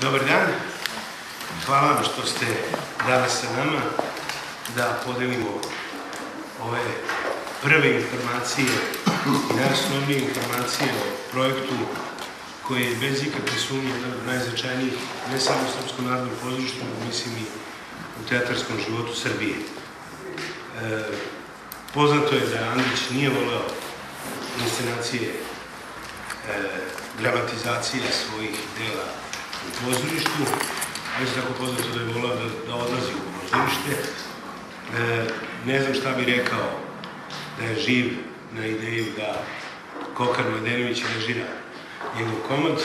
Dobar dan. Hvala vam što ste danas sa nama da podelimo ove prve informacije najosnovnije informacije o projektu koji je bez ikakve sumnje jedan od najznačajnijih ne samo u Srpskom narodnom pozorištu, mislim i u teatarskom životu Srbije. E, poznato je da Andrić nije voleo inscenacije e, dramatizacije svojih dela u pozorištu, ali se tako poznato da je volao da, da odlazi u pozorište. E, ne znam šta bi rekao da je živ na ideju da Kokar Mladenović režira njegov komad,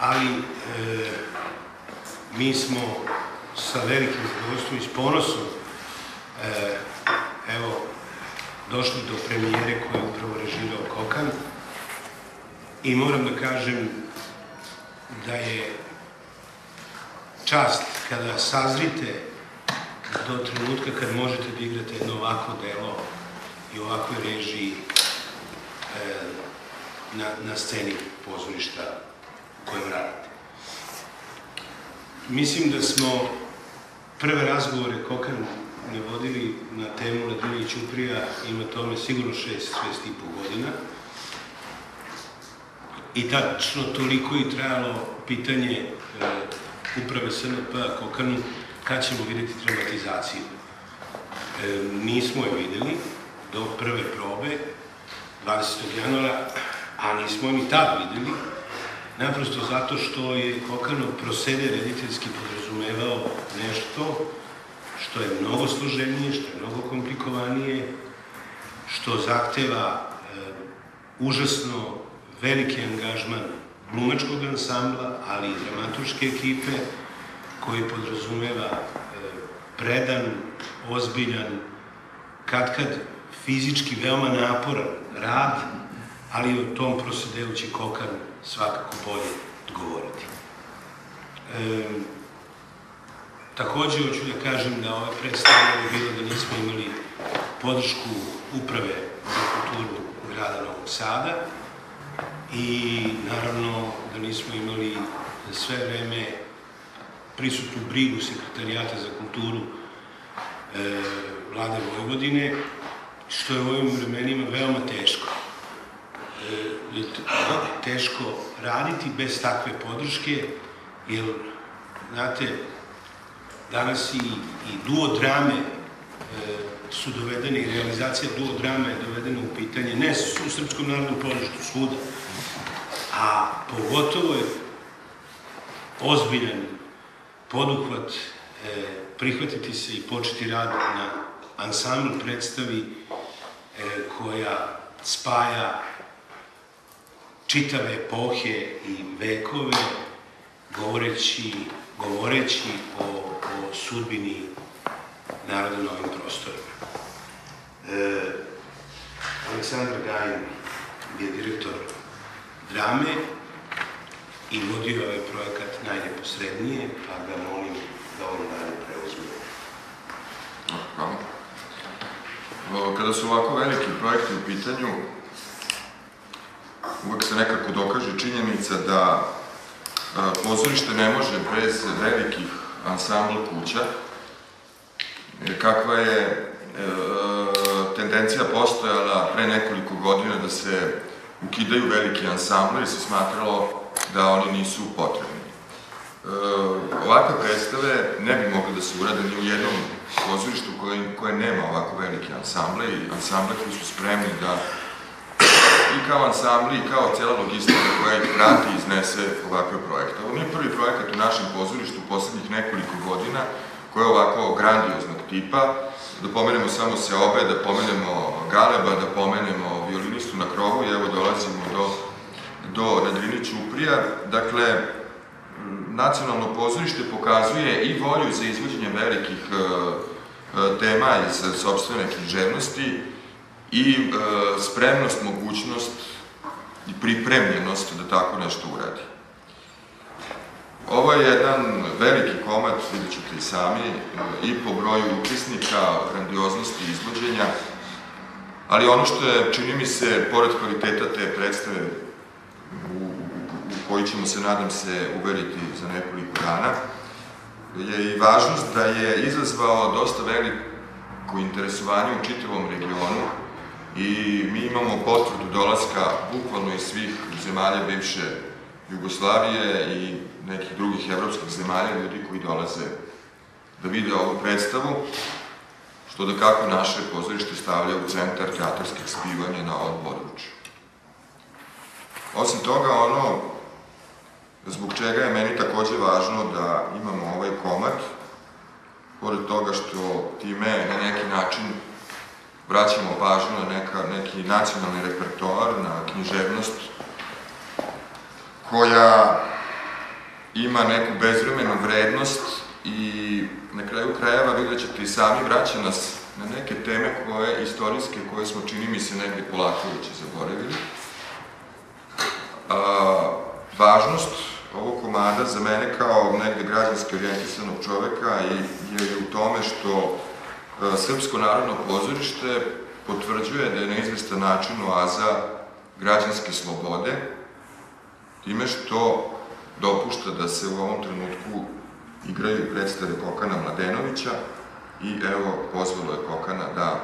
ali e, mi smo sa velikim zadovoljstvom i s ponosom e, evo, došli do premijere koju je upravo režirao Kokan i moram da kažem da je čast kada sazrite do trenutka kad možete da igrate jedno ovako delo i ovakvoj režiji e, na, na sceni pozorišta u kojem radite. Mislim da smo prve razgovore Kokan ne vodili na temu Ladinović Uprija, ima tome sigurno šest, šest i po godina. I tačno toliko i trajalo pitanje e, uprave SNP Kokanu kad ćemo videti dramatizaciju. E, nismo je videli do prve probe 20. januara, a nismo je ni tad videli, naprosto zato što je Kokanov prosede rediteljski podrazumevao nešto što je mnogo složenije, što je mnogo komplikovanije, što zahteva e, užasno veliki angažman glumačkog ansambla, ali i dramaturške ekipe, koji podrazumeva e, predan, ozbiljan, kad kad fizički veoma naporan rad, ali o tom prosedeu će Kokan svakako bolje govoriti. E, takođe, hoću da kažem da ove predstave je bilo da nismo imali podršku uprave za kulturu grada Novog Sada i naravno da nismo imali sve vreme prisutnu brigu sekretarijata za kulturu e, vlade Vojvodine, što je u ovim vremenima veoma teško. E, teško raditi bez takve podrške, jer, znate, danas i, i duo drame e, su dovedene i realizacija duo drame je dovedena u pitanje, ne u Srpskom narodnom pozorištu, svuda, a pogotovo je ozbiljan poduhvat e, prihvatiti se i početi rad na ansambl predstavi e, koja spaja čitave epohe i vekove govoreći, govoreći o, o sudbini naroda na ovim prostorima. E, Aleksandar Gajin je direktor drame i vodio ovaj projekat najneposrednije, pa ga molim da on dalje preuzme. Hvala. Kada su ovako veliki projekti u pitanju, uvek se nekako dokaže činjenica da pozorište ne može bez velikih ansambl kuća, kakva je e, tendencija postojala pre nekoliko godina da se ukidaju veliki ansambli jer se smatralo da oni nisu potrebni. E, ovakve predstave ne bi mogli da se urade ni u jednom pozorištu koje, koje nema ovako velike ansamble i ansamble koji su spremni da i kao ansambli i kao cijela logistika koja ih prati i iznese ovakve projekte. Ovo nije prvi projekat u našem pozorištu u poslednjih nekoliko godina koji je ovako grandioznog tipa. Da pomenemo samo Seobe, da pomenemo Galeba, da pomenemo violinistu na krovu i evo dolazimo do do Nadrini Ćuprija. Dakle, nacionalno pozorište pokazuje i volju za izvođenje velikih e, e, tema iz sobstvene književnosti i e, spremnost, mogućnost i pripremljenost da tako nešto uradi. Ovo je jedan veliki komad, vidjet ćete i sami, i po broju upisnika, grandioznosti izvođenja, ali ono što je, čini mi se, pored kvaliteta te predstave koji ćemo se, nadam se, uveriti za nekoliko dana, je i važnost da je izazvao dosta veliko interesovanje u čitavom regionu i mi imamo potvrdu dolaska bukvalno iz svih zemalja bivše Jugoslavije i nekih drugih evropskih zemalja, ljudi koji dolaze da vide ovu predstavu, što da kako naše pozorište stavlja u centar teatarskih spivanja na ovom području. Osim toga, ono zbog čega je meni takođe važno da imamo ovaj komad, pored toga što time na neki način vraćamo pažnju na neka, neki nacionalni repertoar, na književnost, koja ima neku bezvremenu vrednost i na kraju krajeva vidjet ćete i sami vraća nas na neke teme koje, istorijske, koje smo čini mi se negde polako zaboravili. A, važnost ovog komada za mene kao negde građanski orijentisanog čoveka je, je u tome što a, Srpsko narodno pozorište potvrđuje da je na izvestan način oaza građanske slobode, time što dopušta da se u ovom trenutku igraju predstave Kokana Mladenovića i evo pozvalo je Kokana da,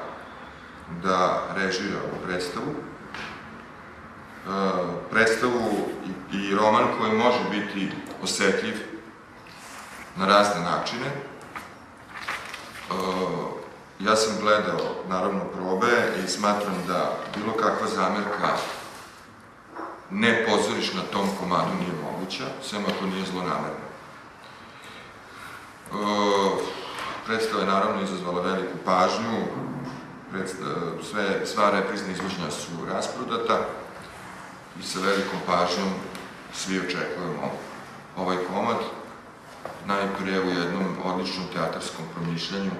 da režira ovu predstavu. E, predstavu i, i roman koji može biti osetljiv na razne načine. E, ja sam gledao, naravno, probe i smatram da bilo kakva zamerka ne pozoriš na tom komadu nije moguća, sem ako nije zlonamerna. E, predstava je naravno izazvala veliku pažnju, sve, sva reprizna izvođenja su rasprodata i sa velikom pažnjom svi očekujemo ovaj komad, najprije u jednom odličnom teatarskom promišljanju,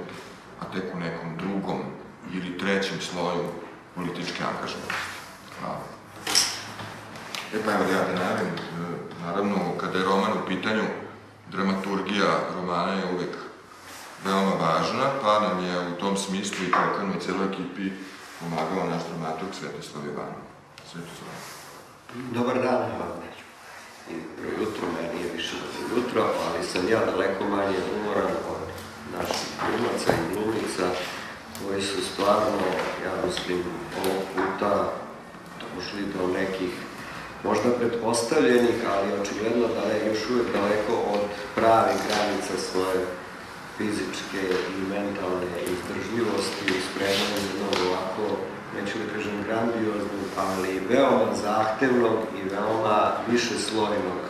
a tek u nekom drugom ili trećem sloju političke angažnosti. Hvala. E pa evo ja da najavim, e, naravno kada je roman u pitanju, dramaturgija romana je uvek veoma važna, pa nam je u tom smislu i Kokanu i celoj ekipi pomagao naš dramaturg Svetoslav Ivanov. Svetoslav. Dobar dan, i dobro jutro, meni je više dobro jutro, ali sam ja daleko manje umoran od naših glumaca i glumica koji su stvarno, ja mislim, ovog puta došli do nekih možda pretpostavljenih, ali očigledno da je još uvek daleko od pravih granica svoje fizičke i mentalne izdržljivosti u spremanju jednog ovako, neću da kažem grandioznog, ali veoma zahtevnog i veoma više slojnog,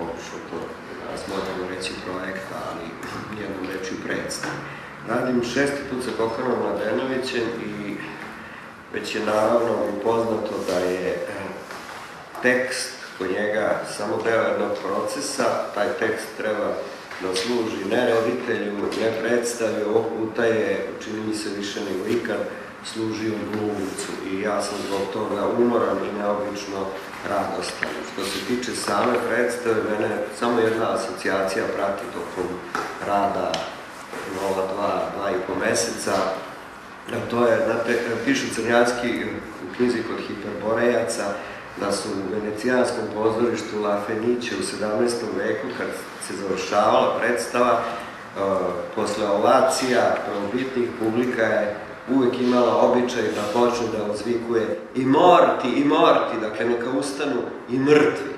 obično to danas možemo reći projekta, ali jednom reći predstav. Radim šesti put sa Kokanom Mladenovićem i već je naravno poznato da je tekst kod njega samo deo jednog procesa, taj tekst treba da služi ne reditelju, ne predstavi, ovog puta je, čini mi se više nego ikad, služio glumicu i ja sam zbog toga umoran i neobično radostan. Što se tiče same predstave, mene samo jedna asocijacija prati tokom rada ova dva, dva i po meseca, a to je, znate, pišu Crnjanski u knjizi kod hiperborejaca, da su u venecijanskom pozorištu La Fenice u 17. veku, kad se završavala predstava, uh, posle ovacija prvobitnih publika je uvek imala običaj da počne da ozvikuje i morti, i morti, dakle neka ustanu i mrtvi.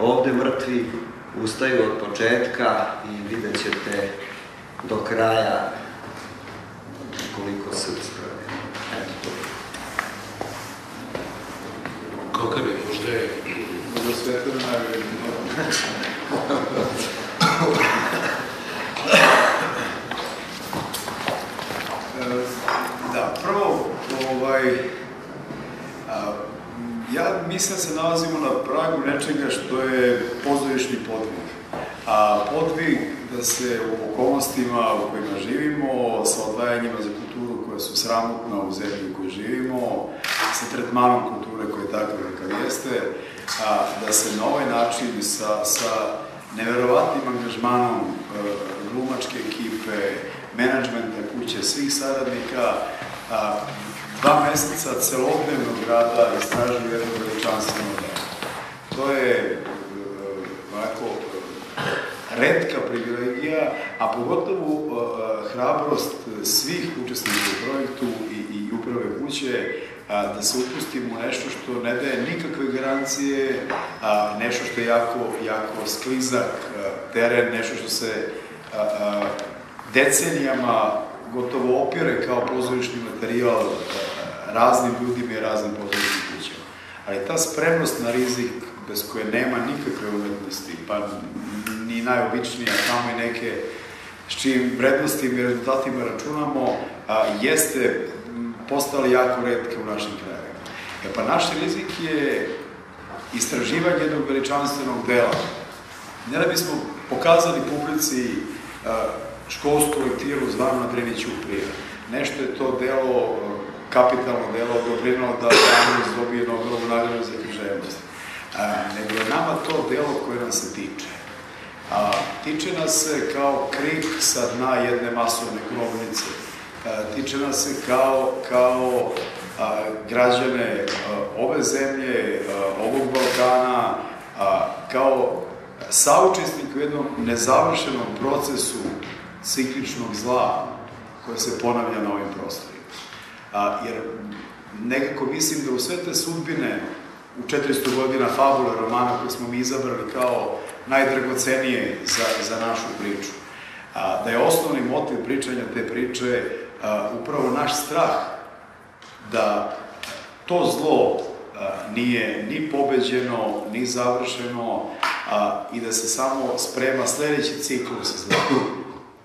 Ovde mrtvi ustaju od početka i vidjet ćete do kraja koliko se usprave. Eto to. Kokane, možda je... Možda sve to najbolje. Da, prvo, ovaj, a, ja mislim da se nalazimo na pragu nečega što je pozorišni podvig. A podvig da se u okolnostima u kojima živimo, sa odvajanjima za kulturu koja su sramotna u zemlji u kojoj živimo, sa tretmanom kulture koja je takva kakav jeste, a, da se na ovaj način sa, sa neverovatnim angažmanom e, glumačke ekipe, menadžmenta kuće, svih saradnika, dva meseca celodnevnog rada istražuju jedno veličanstveno delo. To je onako redka privilegija, a pogotovo hrabrost svih učesnika u projektu i, i uprave kuće a, da se upustimo u nešto što ne daje nikakve garancije, a, nešto što je jako, jako sklizak teren, nešto što se decenijama gotovo opire kao pozorišni materijal raznim ljudima i raznim pozorišnim kućama. Ali ta spremnost na rizik bez koje nema nikakve umetnosti, pa ni najobičnija, tamo i neke s čijim vrednostima i rezultatima računamo, a, jeste postala jako redka u našim krajevima. E pa naš rizik je istraživanje jednog veličanstvenog dela. Ne da bismo pokazali publici a, školsku lektiru zvanu na Driniću prije. Nešto je to delo, kapitalno delo, doprinalo da Danis dobije Nobelovu nagradu za književnost. A, nego je nama to delo koje nam se tiče. A, tiče nas kao krik sa dna jedne masovne grobnice. A, tiče nas se kao, kao a, građane a, ove zemlje, a, ovog Balkana, a, kao saučesnik u jednom nezavršenom procesu cikličnog zla koje se ponavlja na ovim prostorima. A, jer nekako mislim da u sve te sudbine u 400 godina fabula romana koje smo mi izabrali kao najdragocenije za, za našu priču. A, da je osnovni motiv pričanja te priče a, upravo naš strah da to zlo a, nije ni pobeđeno, ni završeno a, i da se samo sprema sledeći ciklus zla.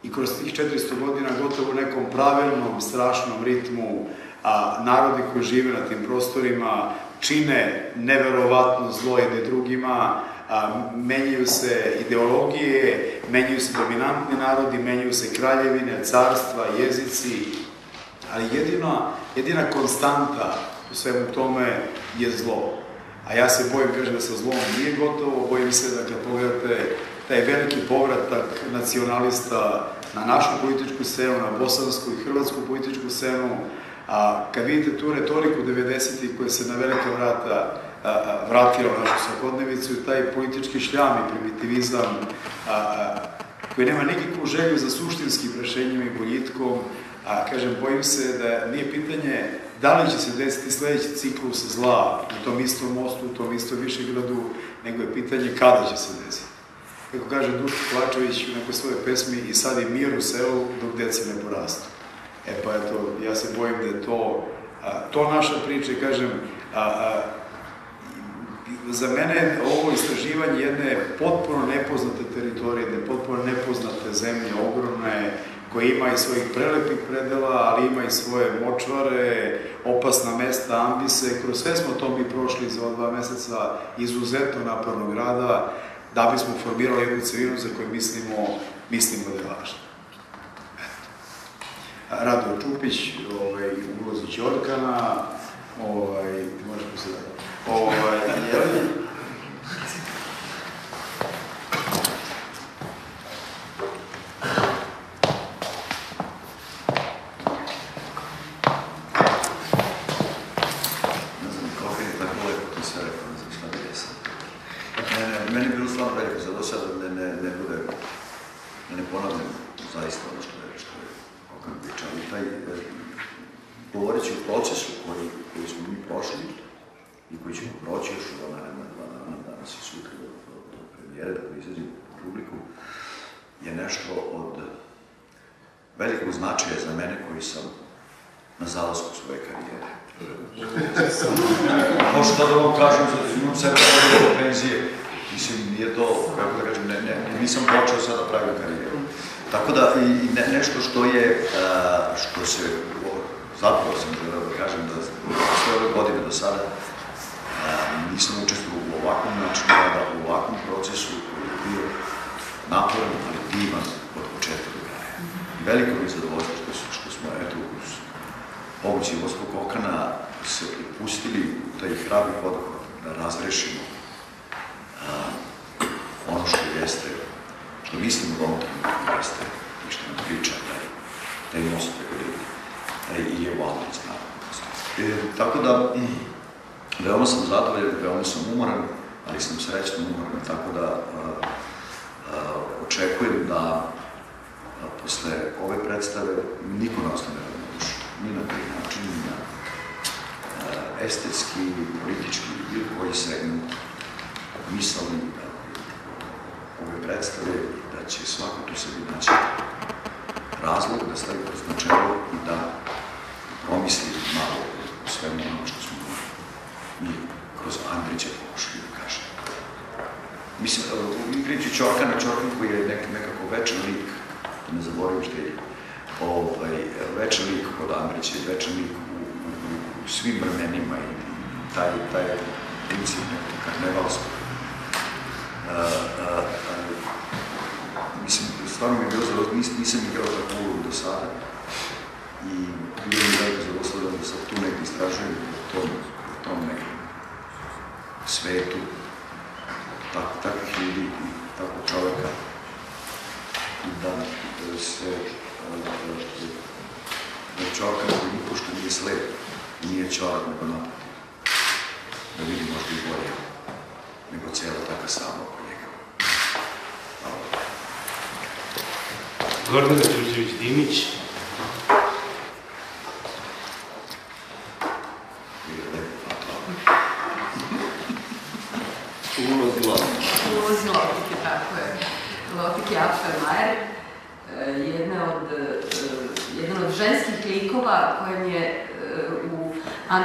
I kroz tih 400 godina gotovo u nekom pravilnom, strašnom ritmu a narodi koji žive na tim prostorima čine neverovatno zlo jedne drugima, a, menjaju se ideologije, menjaju se dominantni narodi, menjaju se kraljevine, carstva, jezici, ali jedina, jedina konstanta u svemu tome je zlo. A ja se bojim, kažem, da sa zlom nije gotovo, bojim se da kad pogledate taj veliki povratak nacionalista na našu političku scenu, na bosansku i hrvatsku političku scenu, A kad vidite tu retoriku 90-ih koja se na velika vrata vratila u našu svakodnevicu i taj politički šljam i primitivizam koji nema nikakvu želju za suštinskim rešenjem i boljitkom, a kažem, bojim se da nije pitanje da li će se desiti sledeći ciklus zla u tom istom mostu, u tom istom Višegradu, nego je pitanje kada će se desiti. Kako kaže Duško Plačević u nekoj svoje pesmi, i sad je mir u selu dok deca ne porastu. E pa eto, ja se bojim da je to, a, to naša priča, kažem, a, a, za mene ovo istraživanje jedne potpuno nepoznate teritorije, jedne potpuno nepoznate zemlje, ogromne, koje ima i svojih prelepih predela, ali ima i svoje močvare, opasna mesta, ambise, kroz sve smo to mi prošli za dva meseca izuzetno napornog rada, da bismo formirali jednu celinu za koju mislimo, mislimo da je važna. Rado Čupić, ovaj, u ulozi Ćorkana, ovaj, možemo se da... Ovaj, jeli? Ne znam, koliko je tako lepo to sve rekao, ne znam šta da jesam. Ne, ne, meni je bilo stvarno veliko za do sada ne, ne, ne bude, da ne ponavljam zaista ono što je, što je Okan pričao. I taj, e, govoreći o procesu koji, koji smo mi prošli i koji ćemo proći još u naredna dva dana, danas i sutra do, do, do premijere, da izađe u publiku, je nešto od velikog značaja za mene koji sam na zalasku svoje karijere. Možda da vam kažem, za imam sebe do penzije, mislim, nije to, kako da kažem, ne, ne, nisam počeo sada da pravim karijeru. Tako da, i, i ne, nešto što je, a, što se, o, zapravo sam želeo da kažem da sve ove godine do sada a, nisam učestvovao u ovakvom načinu rada, u ovakvom procesu koji je bio naporan, ali divan od početka do kraja. Veliko mi je zadovoljstvo što, su, što smo, eto, uz pomoć Ivostvog okana se pripustili u taj hrabri poduhvat da razrešimo a, ono što jeste, što mislimo da ovom trenutku jeste i što nam priča taj, taj most preko Rivne, taj i je naravno. E, tako da, veoma sam zadovoljan, veoma sam umoran ali sam srećno umoran, tako da a, a, očekujem da a, posle ove predstave niko ne ostane ravnodušan, ni na koji način, ni na a, estetski, politički, bilo koji segment mislili da ove predstave da će svako tu sebi naći razlog da stavi kroz načelo i da promisli malo o svemu ono što smo mi kroz Andrića pokušali da. Mislim, u igrići Čorkana, Čorkan koji je nek, nekako večan lik, da ne zaboravim što je ovaj, večan lik kod Andrića, večan lik u, u, u svim vremenima i taj, taj princip nekog karnevalskog. Uh, uh, uh, mislim, stvarno mi je bilo zadovoljno, nis, nisam igrao takvu ulogu do sada i bilo mi veliko zadovoljstvo da sad tu negdje istražujem u tom, u tom nekom svetu tak, takih ljudi, tako človeka. In da se eh, da človeka, ki ni pošten, je slep, ni je čar, nego napak. Da vidi možda i bolje, nego cijela taka sama oko njega. Hvala. Gordana Đurđević Dimić,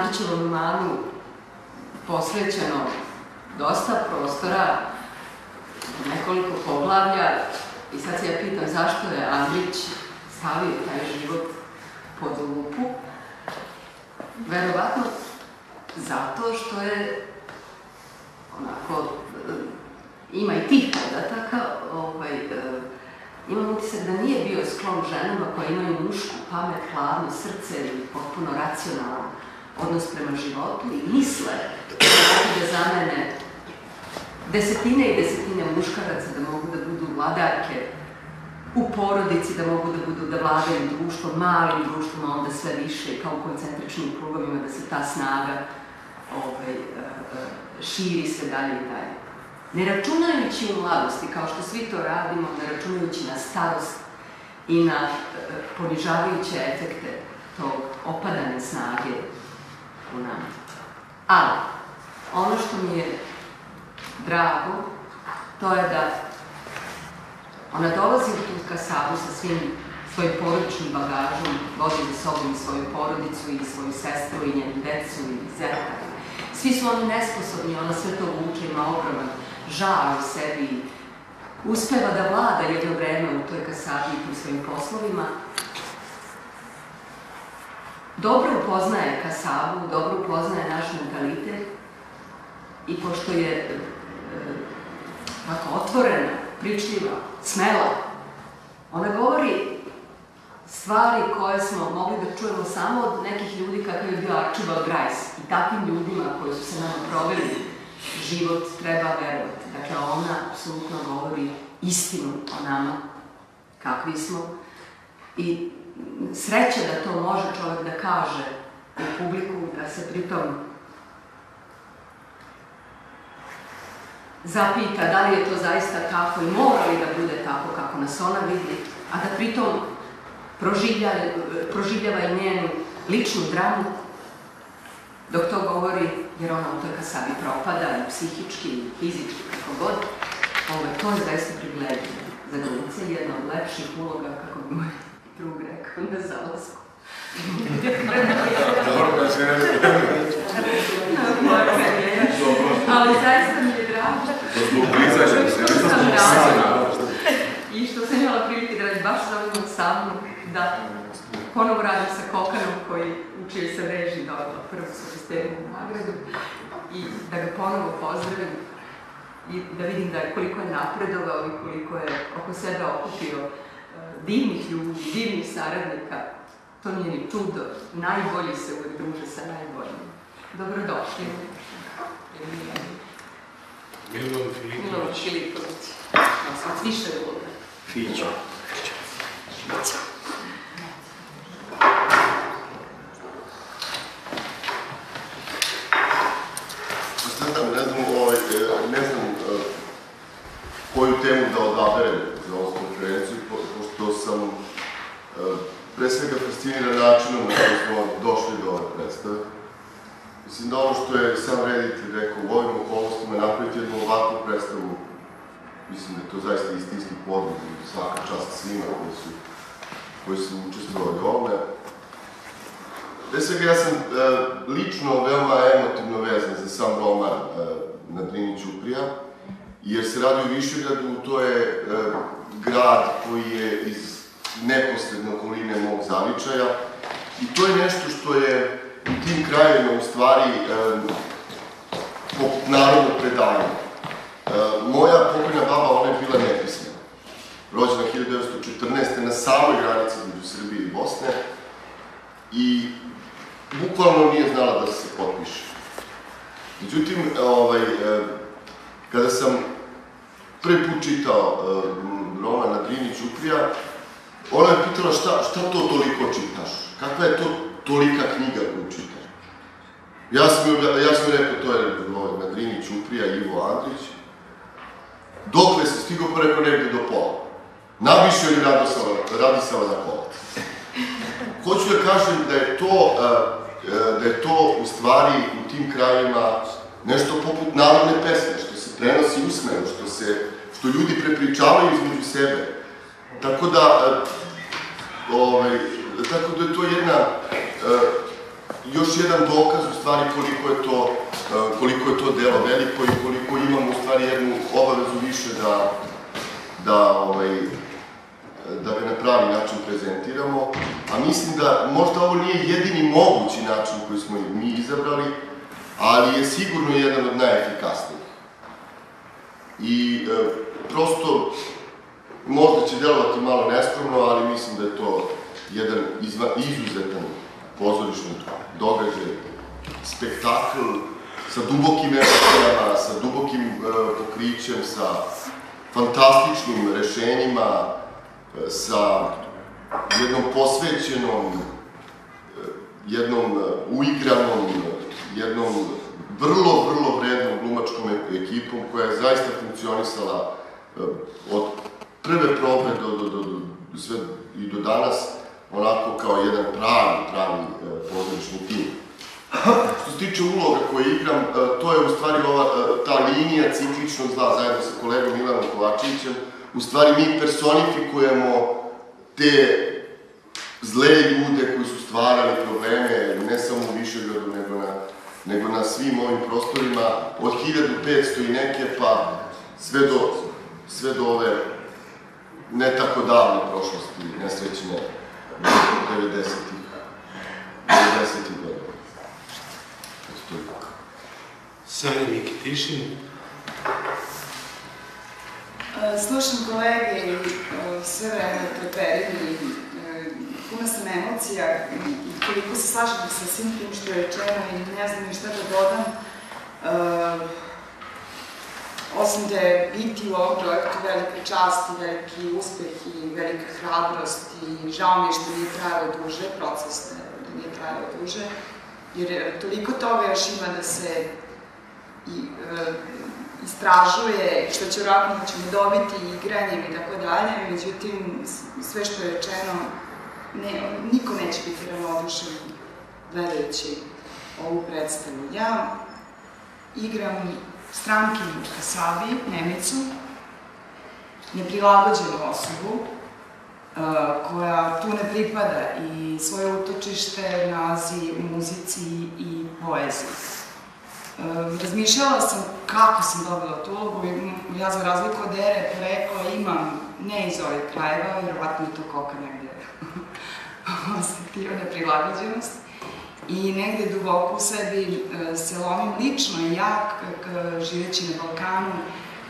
Andrićevom romanu posvećeno dosta prostora, nekoliko poglavlja i sad se ja pitam zašto je Andrić stavio taj život pod lupu. Verovatno zato što je onako, e, ima i tih podataka, ovaj, e, imam utisak da nije bio sklon ženama koje imaju mušku pamet, hladno srce i potpuno racionalan odnos prema životu i misle da zamene desetine i desetine muškaraca da mogu da budu vladarke u porodici, da mogu da budu, da vladaju društvom, malim društvom, a onda sve više, kao u koncentričnim krugovima, da se ta snaga ovaj, e, e, širi sve dalje i dalje. Ne računajući u mladosti, kao što svi to radimo, ne računajući na starost i na e, ponižavajuće efekte tog opadanja snage u nama. Ali, ono što mi je drago, to je da ona dolazi u tu kasavu sa svim svojim porodičnim bagažom, vozi za sobom i svoju porodicu i svoju sestru i njenu decu i zeta. Svi su oni nesposobni, ona sve to vuče, ima ogroman žal u sebi, uspeva da vlada jedno vreme u toj kasavi i svojim poslovima. Dobro upoznaje kasavu, dobro upoznaje naš mentalitet i pošto je e, tako otvorena, pričljiva, smela, ona govori stvari koje smo mogli da čujemo samo od nekih ljudi kakav je bio Archibald Grice i takvim ljudima koji su se nama proveli život treba verovati. Dakle, ona apsolutno govori istinu o nama, kakvi smo. I sreća da to može čovjek da kaže u publiku, da se pritom zapita da li je to zaista tako i mora li da bude tako kako nas ona vidi, a da pritom proživlja, proživljava i njenu ličnu dramu, dok to govori, jer ona u toj kasabi propada i psihički i fizički, kako god, ovaj, to je zaista privilegija za glumce, jedna od lepših uloga, kako bi moj drug rekao, na zalasku. Dobro, da se ne Ali zaista mi je drago. Što sam radila i što sam imala prilike da radim baš za ovim samom, da ponovo radim sa Kokanom koji u čijoj se reži dobila prvu sofisterinu nagradu i da ga ponovo pozdravim i da vidim da koliko je napredovao i koliko je oko sebe okupio divnih ljudi, divnih saradnika. To nije ni čudo. Najbolji se uvek druže sa najboljim. Dobrodošli. Milovan Milovan Filipović. Filipović. Ja sam više uloga. Fićo. Ne znam, ne znam, ovaj, e, temu da odaberem za ovu konferenciju, po- pošto sam e, fasciniran načinom na koji smo došli do ove predstave. Mislim da ono što je sam reditelj rekao, u ovim okolnostima napraviti jednu ovakvu predstavu, mislim da je to zaista istinski podvig i svaka čast svima koji su, koji su učestvovali u ovome. Pre svega ja sam e, lično veoma emotivno vezan za sam roman e, na Drini Ćuprija, jer se radi o Višegradu, to je e, grad koji je iz neposredne okoline mog zavičaja i to je nešto što je u tim krajevima u stvari e, poput narodnog predanja. Moja pokojna baba, ona je bila nepismena. Rođena 1914. na samoj granici između Srbije i Bosne i bukvalno nije znala da se potpiše. Međutim, ovaj, kada sam prvi put čitao roman na Drini Ćuprija, ona je pitala šta, šta to toliko čitaš? Kakva je to tolika knjiga koju čitaš? Ja sam, ja sam rekao, to je ovaj, na Drini Ćuprija, Ivo Andrić. Dokle se stigao pa rekao negde do pola. Nabiše li Radosava, Radisava na kolac? Hoću da kažem da je to, e, e, da je to u stvari u tim krajima nešto poput narodne pesme, što se prenosi usmeno, što se, što ljudi prepričavaju između sebe. Tako da, e, ovaj, tako da je to jedna, e, još jedan dokaz u stvari koliko je to, e, koliko je to delo veliko i koliko imamo u stvari jednu obavezu više da, da, ovaj, da ga na pravi način prezentiramo, a mislim da možda ovo nije jedini mogući način koji smo mi izabrali, ali je sigurno jedan od najefikasnijih. I e, prosto, možda će delovati malo neskromno, ali mislim da je to jedan izva, izuzetan pozorišni događaj, spektakl sa dubokim emocijama, sa dubokim e, pokrićem, sa fantastičnim rešenjima, e, sa jednom posvećenom, e, jednom e, uigranom, jednom vrlo, vrlo vrednom glumačkom ekipom koja je zaista funkcionisala e, od prve probe do, do, do, do, sve, i do danas onako kao jedan pravi, pravi e, pozorišni tim. Što se tiče uloga koje igram, e, to je u stvari ova, e, ta linija cikličnog zla zajedno sa kolegom Milanom Kovačevićem. U stvari mi personifikujemo te zle ljude koji su stvarali probleme, ne samo u Višegradu, nego na, nego na svim ovim prostorima, od 1500 i neke, pa sve do, sve do ove ne tako davne prošlosti, nesrećne 90-ih, 90-ih godina. Eto, to je tako. Sanja Mikitišin, E, Slušam kolege i e, sve vreme treperim i e, puna sam emocija i koliko se slažem sa svim tim što je rečeno i ne znam ni šta da dodam. E, Osim da je biti u ovom projektu velika čast i veliki uspeh i velika hrabrost i žao mi je što nije trajalo duže, proces ne, da nije trajalo duže, jer toliko toga još ima da se i, e, istražuje, što će vratno da ćemo dobiti igranjem i tako dalje, međutim, sve što je rečeno, ne, niko neće biti ravnodušen gledajući ovu predstavu. Ja igram strankinu Kasabi, Nemicu, neprilagođenu osobu, e, koja tu ne pripada i svoje utočište nalazi u muzici i poeziji. E, razmišljala sam kako sam dobila tu ulogu ja za razliku od Ere porekla imam, ne iz ovih krajeva, vjerovatno je to koka negde osetio neprilagođenost i negde duboko u sebi e, se lomim lično i ja, k- živeći na Balkanu,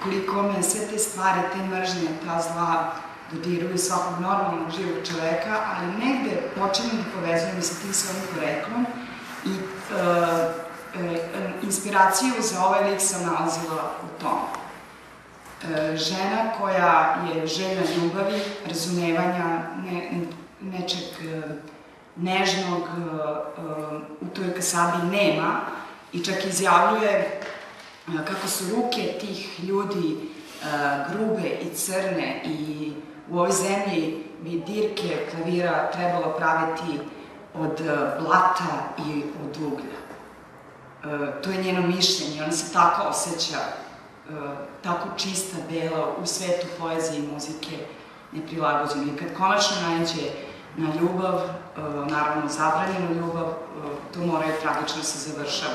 koliko me sve te stvari, te mržnje, ta zla dodiruju svakog normalnog živog čoveka, ali negde počinjem da povezujem sa tim svojim poreklom i e, e, inspiraciju za ovaj lik sam nalazila u tom. E, žena koja je željna ljubavi, razumevanja, ne, nečeg e, nežnog e, e, u toj kasabi nema i čak izjavljuje e, kako su ruke tih ljudi grube i crne i u ovoj zemlji bi dirke klavira trebalo praviti od blata i od uglja. To je njeno mišljenje, ona se tako osjeća, tako čista, bela u svetu poezije i muzike neprilagođena. I kad konačno nađe na ljubav, naravno zabranjenu ljubav, to mora je tragično se završava.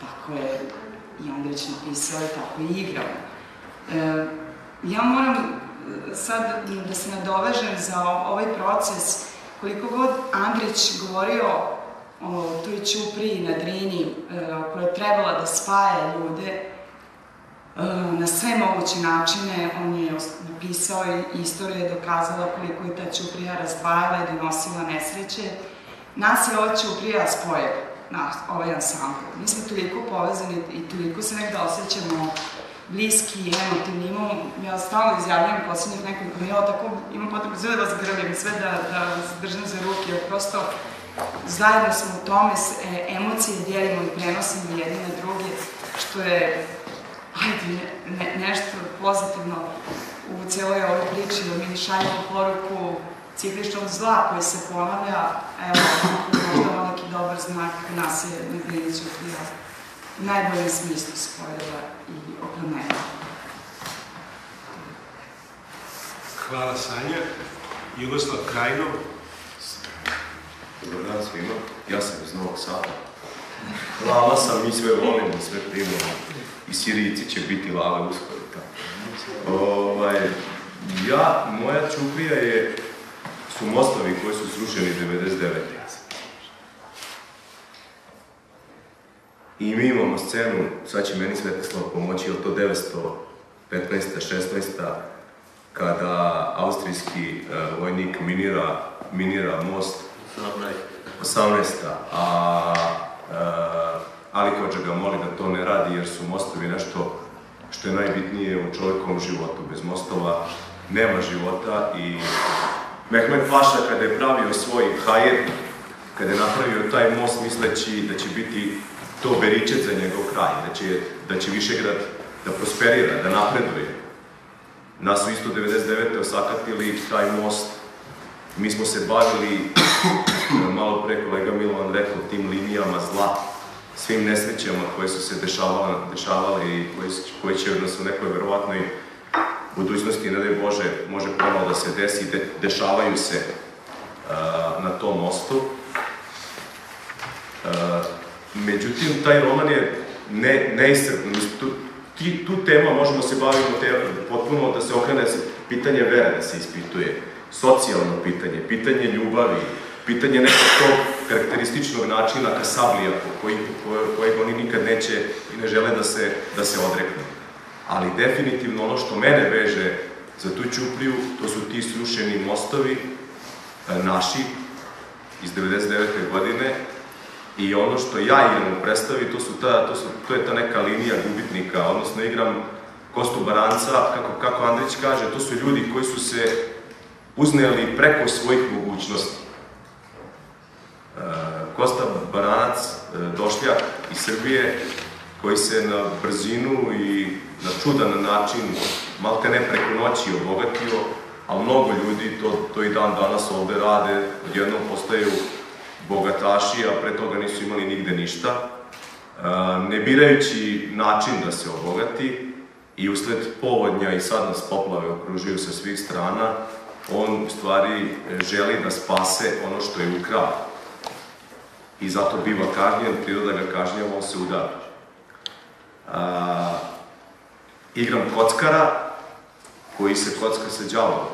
Tako je i Andrić napisao i tako i igrao. Ja moram sad da se nadovežem za ovaj proces, koliko god Andrić govorio o toj Ćupriji na Drini, koja je trebala da spaja ljude na sve moguće načine, on je napisao i istorija je dokazala koliko je ta Ćuprija razdvajala i donosila nesreće. Nas je ova Ćuprija spojila, na ovaj ansambl. Mi smo toliko povezani i toliko se nekada osjećamo bliski i emotivni. Imam, ja stalno izjavljam poslednjih nekoliko minula, tako imam potrebu sve da vas grlim, sve da, da držim za ruke, jer prosto zajedno smo u tome, e, emocije dijelimo i prenosimo jedni na druge, što je, ajde, ne, nešto pozitivno u cijeloj ovoj priči, da mi šaljamo poruku cikličnog zla koji se ponavlja, evo, možda ovo neki dobar znak nas je Medvinić utvija u najboljem smislu spojila i oplemenila. Hvala Sanja. Jugoslav Krajnov. Dobar dan svima. Ja sam iz Novog Sada. Lava sam, mi sve volimo, sve primamo. I Sirijici će biti lave uskoro. Ovaj, ja, moja čuprija je, su mostovi koji su srušeni 99. I mi imamo scenu, sad će meni Svetislav pomoći, je to 915. 16. kada austrijski uh, vojnik minira, minira most 18. A uh, Ali Kođa ga moli da to ne radi jer su mostovi nešto što je najbitnije u čovjekovom životu. Bez mostova nema života i Mehmed Paša kada je pravio svoj hajer, kada je napravio taj most misleći da će biti to beričet za njegov kraj, da će, da će Višegrad da prosperira, da napreduje. Nas su isto 99. osakatili taj most. Mi smo se bavili, malo pre kolega Milovan rekao, tim linijama zla, svim nesrećama koje su se dešavale, dešavale i koje, koje će nas u nekoj verovatnoj budućnosti, ne daj Bože, može ponovno da se desi, de, dešavaju se uh, na tom mostu. Uh, međutim, taj roman je ne. Tu, tu tema možemo se baviti potpuno da se okrene pitanje vere da se ispituje, socijalno pitanje, pitanje ljubavi, pitanje nekog tog karakterističnog načina kasablija koji, kojeg oni nikad neće i ne žele da se, da se odreknu. Ali definitivno ono što mene veže za tu Ćupriju, to su ti srušeni mostovi, e, naši, iz 99. godine, i ono što ja igram u predstavi, to, su ta, to, su, to je ta neka linija gubitnika, odnosno igram Kostu Baranca, kako, kako Andrić kaže, to su ljudi koji su se uzneli preko svojih mogućnosti. Kosta Baranac, e, došljak iz Srbije, koji se na brzinu i na čudan način, malte ne preko noći obogatio, a mnogo ljudi to, to i dan danas ovde rade, odjednom postaju bogataši, a pre toga nisu imali nigde ništa, e, ne birajući način da se obogati i usled povodnja i sad nas poplave okružuju sa svih strana, on u stvari želi da spase ono što je ukrao i zato biva kažnjen, priroda ga kažnjava, on se udara. A, igram kockara, koji se kocka sa djavolom.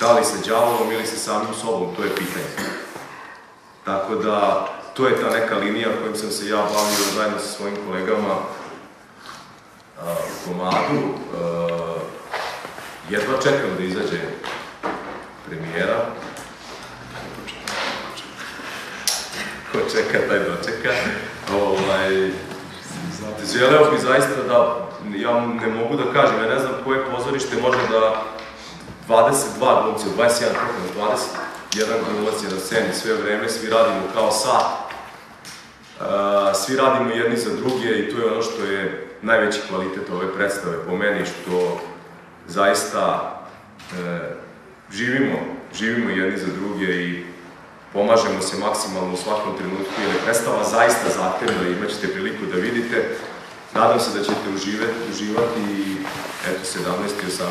Da li sa djavolom ili sa samim sobom, to je pitanje. Tako da, to je ta neka linija kojim sam se ja bavio zajedno sa svojim kolegama a, u komadu. A, jedva čekam da izađe premijera, ko čeka, taj dočeka. Ovaj, želeo bih zaista da, ja ne mogu da kažem, ja ne znam koje pozorište može da 22 glumci, 21 program, 21 glumac je na sceni sve vreme, svi radimo kao sat. Uh, svi radimo jedni za druge i to je ono što je najveći kvalitet ove predstave po meni, što zaista e, živimo, živimo jedni za druge i pomažemo se maksimalno u svakom trenutku, jer je predstava zaista zahtevna i imat ćete priliku da vidite. Nadam se da ćete uživati, uživati i eto 17. 18.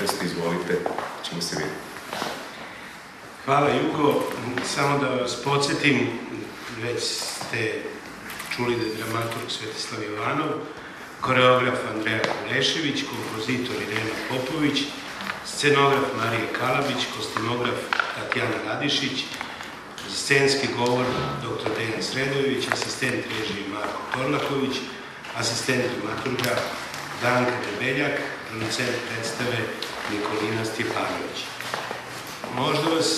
19. izvolite, ćemo se vidjeti. Hvala Jugo, samo da vas podsjetim, već ste čuli da je dramaturg Svetislav Jovanov, koreograf Andreja Kulešević, kompozitor Irena Popović, scenograf Marija Kalabić, kostimograf Tatjana Radišić, scenski govor dr. Dejan Sredojević, asistent režije Marko Torlaković, asistent dramaturga Danka Debeljak, producent predstave Nikolina Stjepanović. Možda vas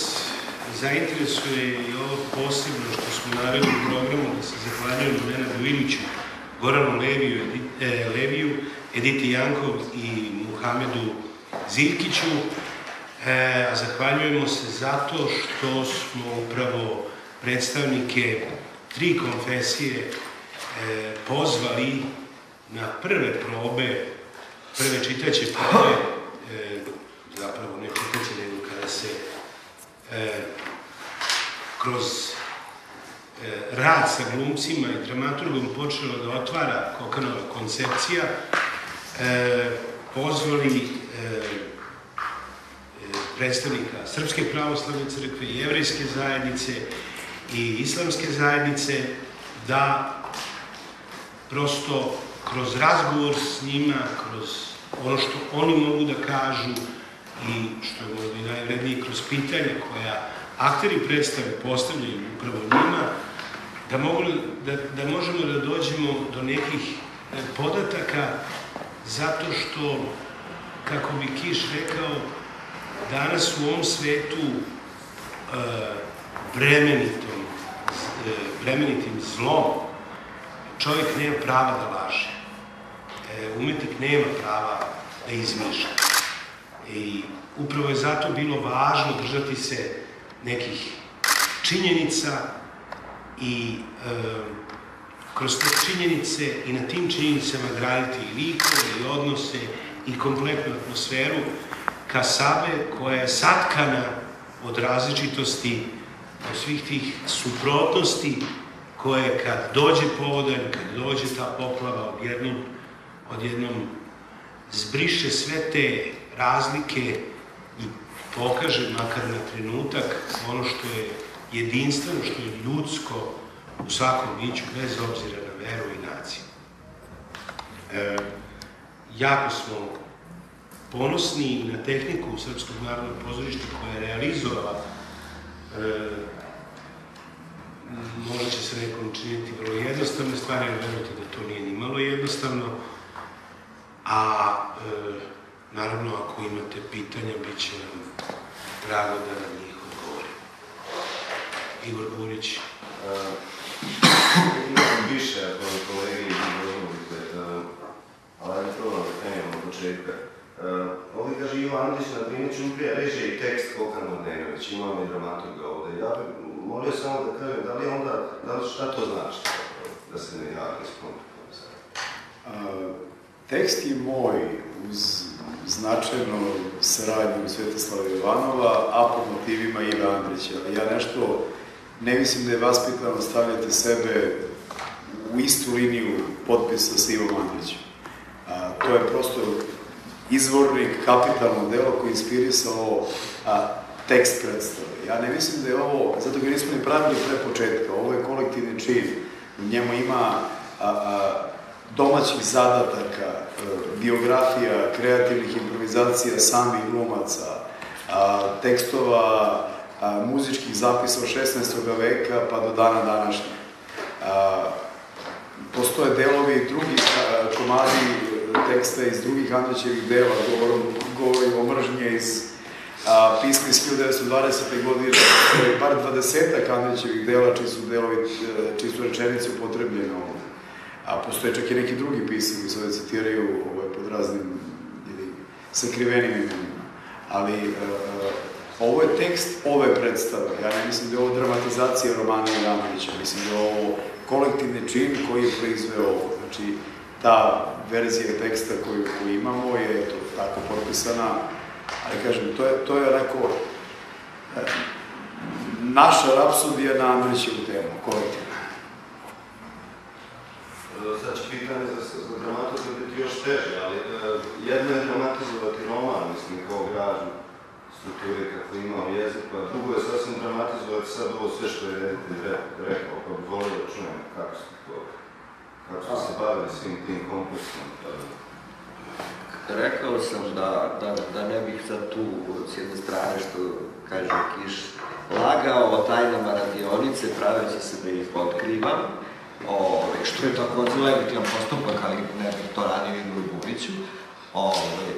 zainteresuje i ovo posebno što smo naveli u programu da se zahvaljujemo Nenadu Iliću, Goranu Leviju, e, Leviju, Editi Jankov i Muhamedu Ziljkiću, E, zahvaljujemo se zato što smo upravo predstavnike tri konfesije e, pozvali na prve probe, prve čitaće probe, e, zapravo ne čitaće, nego kada se e, kroz rad sa glumcima i dramaturgom počela da otvara Kokanova koncepcija, e, pozvali e, predstavnika Srpske pravoslavne crkve, Jevrejske zajednice i Islamske zajednice da prosto kroz razgovor s njima, kroz ono što oni mogu da kažu i što je možda i najvrednije kroz pitanja koja akteri predstave postavljaju upravo njima, da, mogu, da, da možemo da dođemo do nekih e, podataka zato što, kako bi Kiš rekao, danas u ovom svetu e, bremenitom, e, bremenitim zlom, čovjek nema prava da laže. Umetnik nema prava da izmišlja. I upravo je zato bilo važno držati se nekih činjenica i e, kroz te činjenice i na tim činjenicama graditi i likove i odnose i kompletnu atmosferu Kasabe koja je satkana od različitosti, od svih tih suprotnosti koje kad dođe povodan, kad dođe ta poplava odjednom, odjednom zbriše sve te razlike i pokaže makar na trenutak ono što je jedinstveno, što je ljudsko u svakom biću, bez obzira na veru i naciju. E, jako smo ponosni na tehniku Srpskog narodnog pozorišta koja je realizovala e, možda će se nekom činiti vrlo jednostavne stvari, ali verujte da to nije ni malo jednostavno. A e, naravno, ako imate pitanja, bit će nam drago da na njih odgovorim. Igor Burić. Imam više kolege i dozvolite, ali ajde probam da krenemo od početka. Uh, ovdje kaže Ivo Andrić na primjer Čumprija režije i tekst Kokan Mladenović, imamo i dramaturga ovdje. Ja bih molio samo da kažem, da li onda, da li šta to znači, da se ne javi iz tekst je moj uz značajnu saradnju Svetoslava Jovanova, a po motivima Iva Andrića. Ja nešto ne mislim da je vaspitano stavljati sebe u istu liniju potpisa sa Ivom Andrićem. To je prosto izvornik, kapitalno delo koji inspirisao a, tekst predstave. Ja ne mislim da je ovo, zato ga nismo ni pravili pre početka, ovo je kolektivni čin, u njemu ima a, a, domaćih zadataka, a, biografija, kreativnih improvizacija samih glumaca, a, tekstova, a, muzičkih zapisa od 16. veka pa do dana današnje. Postoje delovi drugih a, komadi teksta iz drugih Andrićevih dela, govorom, govorim o mržnje iz a, pisma iz 1920. godine, bar 20 Andrićevih dela, čiji su, delovi, čiji su rečenice upotrebljene ovde. A postoje čak i neki drugi pisam koji se ovde citiraju ovaj, pod raznim ili sakrivenim imenima. Ali a, ovo je tekst ove predstave. Ja ne mislim da je ovo dramatizacija romana Ivanovića, mislim da je ovo kolektivni čin koji je proizveo ovo. Znači, ta verzija teksta koju, koju imamo je to tako potpisana, ali kažem, to je, to je neko e, naša rapsodija na Andrićevu temu, kolektivno. Sad će pitanje za, za dramatizu biti još teže, ali e, jedno je dramatizovati roman, mislim, kao građu strukture kako imam jezik, pa drugo je sasvim dramatizovati sad ovo sve što je reditelj rekao, pa bih volio da čujem kako ste to, kako ste se bavili svim tim kompleksom. Pa... Rekao sam da, da, da ne bih sad tu s jedne strane što kaže Kiš lagao o tajnama radionice praveći se da ih otkrivam, ove, što je takođe legitiman postupak, ali ne bih to radio Igor Bubiću. Ove,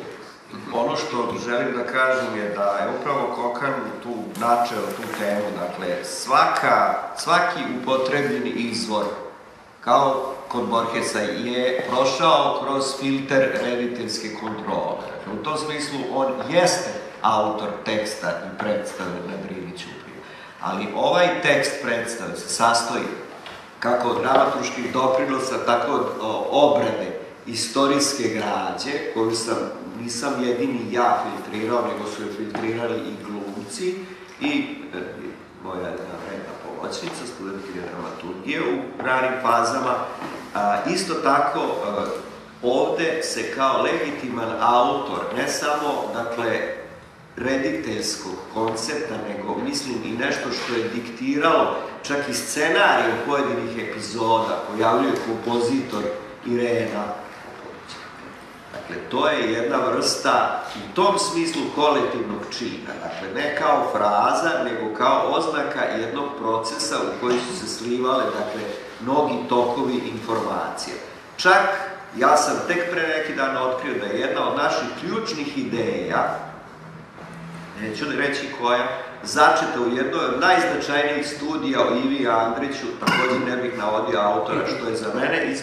ono što želim da kažem je da je upravo Kokan tu načeo tu temu, dakle svaka, svaki upotrebljeni izvor kao kod Borgesa je prošao kroz filter rediteljske kontrole. Dakle, u tom smislu on jeste autor teksta i predstave na Drini Ćupriju. Ali ovaj tekst predstave se sastoji kako od dramaturških doprinosa, tako od obrade istorijske građe, koju sam, nisam jedini ja filtrirao, nego su je filtrirali i glumci i e, moja jedna vredna pomoćnica, studentkinja dramaturgije u ranim fazama. A, isto tako, a, ovde se kao legitiman autor, ne samo, dakle, rediteljskog koncepta, nego mislim i nešto što je diktiralo čak i scenariju pojedinih epizoda, pojavljuje kompozitor Irena Dakle, to je jedna vrsta u tom smislu kolektivnog čina. Dakle, ne kao fraza, nego kao oznaka jednog procesa u koji su se slivale, dakle, mnogi tokovi informacije. Čak, ja sam tek pre neki dan otkrio da je jedna od naših ključnih ideja, neću da reći koja, začeta u jednoj od najznačajnijih studija o Ivi Andriću, takođe ne bih navodio autora, što je za mene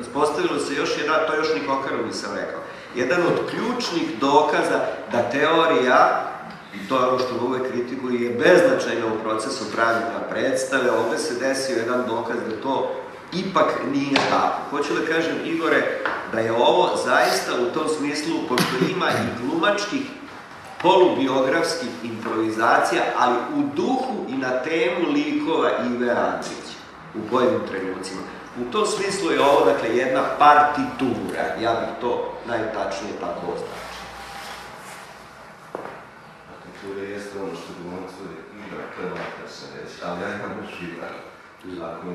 ispostavilo, se još jedna, to još ni Kokaru nisam rekao, jedan od ključnih dokaza da teorija, i to je ono što uvek kritikuju, je beznačajna u procesu pravljena predstave, ovde se desio jedan dokaz da to ipak nije tako. Hoću da kažem, Igore, da je ovo zaista u tom smislu, pošto ima i glumačkih polubiografskih improvizacija, ali u duhu i na temu likova Ive Andrića u pojedinim trenucima. U tom smislu je ovo, dakle, jedna partitura, ja bih to najtačnije tako označio. Partitura jeste ono što glumac igra, to je lako se reći, ali ja imam još igra, ako mi.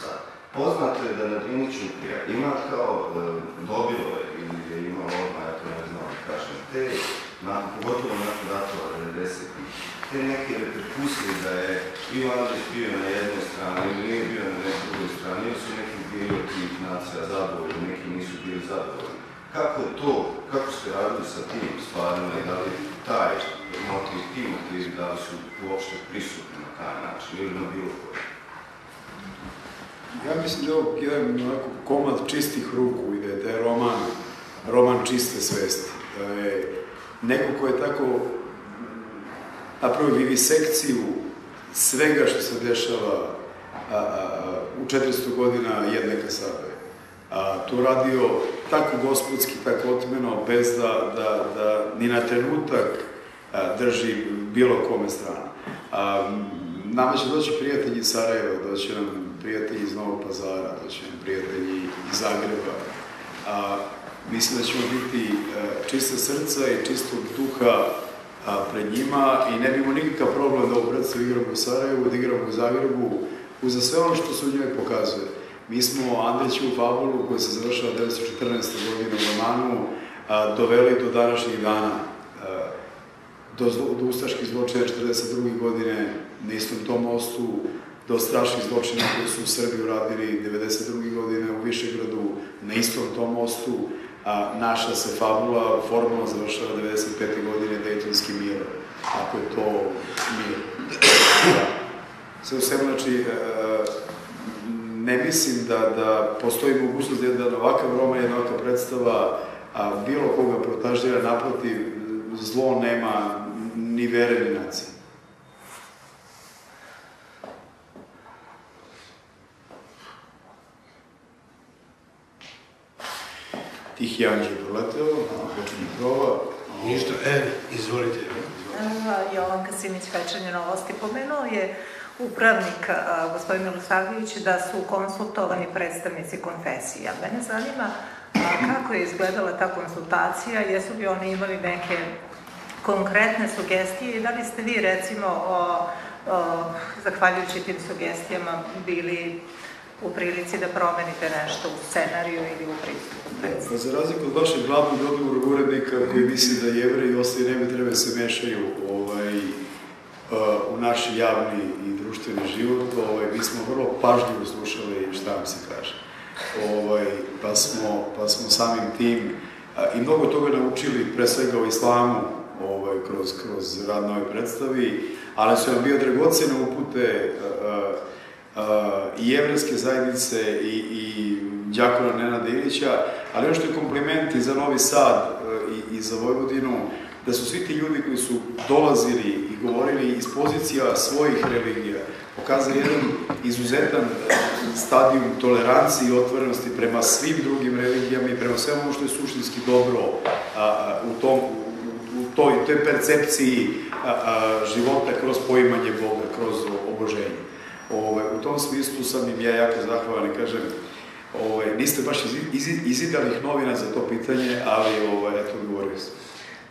Da. Poznato je da na Diniću ima kao e, dobilo je, ili je imao odmah, ja to ne znam, kažem, te na, pogotovo nakon ratova 90. Te neke reperkusije da je Ivo Andrić bio na jednoj strani ili nije bio na nekoj drugoj strani, ili su neki bili od tih nacija zadovoljni, neki nisu bili zadovoljni. Kako je to, kako ste radili sa tim stvarima i da li taj motiv, ti motivi, da li su uopšte prisutni na taj način ili na bilo koji? Ja mislim da je ovo jedan onako komad čistih ruku i da je taj roman, roman čiste svesti. Da je neko ko je tako napravio vivisekciju svega što se dešava a, a, u 400 godina jedne kasabe. A, to radio tako gospodski, tako otmeno, bez da, da, da ni na trenutak a, drži bilo kome stranu. A, nama će doći prijatelji iz Sarajeva, doći nam prijatelji iz Novog pazara, doći nam prijatelji iz Zagreba. A, Mislim da ćemo biti e, čista srca i čistog duha pred njima i ne bimo nikakav problem da ovo predstavu igramo u Sarajevu, da igramo u Zagrebu, uza sve ono što se u njoj pokazuje. Mi smo Andrićevu fabulu, koja se završava 1914. godine u romanu, doveli do današnjih dana, do, do ustaških zločina 42. godine na istom tom mostu, do strašnih zločina koji su u Srbiji uradili 92. godine u Višegradu, na istom tom mostu, a, naša se fabula formalno završava 95. godine Dejtonski mir, ako je to mir. Da. Sve u svemu, znači, e, ne mislim da, da postoji mogućnost da jedan ovakav roman, jedna ovakav predstava, a bilo koga protaždira naprotiv, zlo nema ni vere ni nacije. Tihi anđe proleteo, na pečenju krova. Ništa, e, izvolite. Jovanka Simić, Večernje novosti, pomenuo je upravnik, a, gospodin Milosavljević, da su konsultovani predstavnici konfesija. Mene zanima a, kako je izgledala ta konsultacija, jesu li oni imali neke konkretne sugestije i da li ste vi recimo o, o, zahvaljujući tim sugestijama bili u prilici da promenite nešto u scenariju ili u pristupu? Pa za razliku od vašeg glavnog odgovor urednika koji misli da jevre i ostali ne bi treba se mešaju ovaj, uh, u naš javni i društveni život, ovaj, mi smo vrlo pažljivo slušali šta vam se kaže. Ovaj, pa, smo, pa smo samim tim i mnogo toga naučili, pre svega o islamu, ovaj, kroz, kroz rad na ovoj predstavi, ali su nam bio dragocene upute a, a, i jevreske zajednice i, i Đakona Nenada Ilića, ali ono što je kompliment i za Novi Sad i, i za Vojvodinu, da su svi ti ljudi koji su dolazili i govorili iz pozicija svojih religija, pokazali jedan izuzetan stadijum tolerancije i otvorenosti prema svim drugim religijama i prema svemu ono što je suštinski dobro a, u, tom, u toj, toj percepciji a, a, života kroz poimanje Boga, kroz oboženje. Ove, u tom smislu sam im ja jako zahvalan i kažem, ove, niste baš iz, iz, izidalih novina za to pitanje, ali ove, eto, odgovorio sam.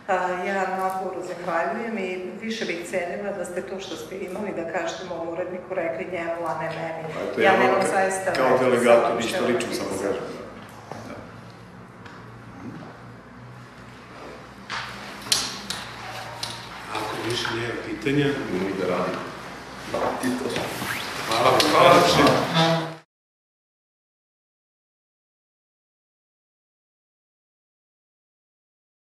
A, Ja na odgovoru zahvaljujem i više bih cenila da ste to što ste imali da kažete mom uredniku rekli njemu, a ne meni. Pa eto, ja ja nemam zaista Kao ovim ništa lično, samo kažem. Da. Ako više nema pitanja, Mi da radimo. Hvala. Hvala. hvala.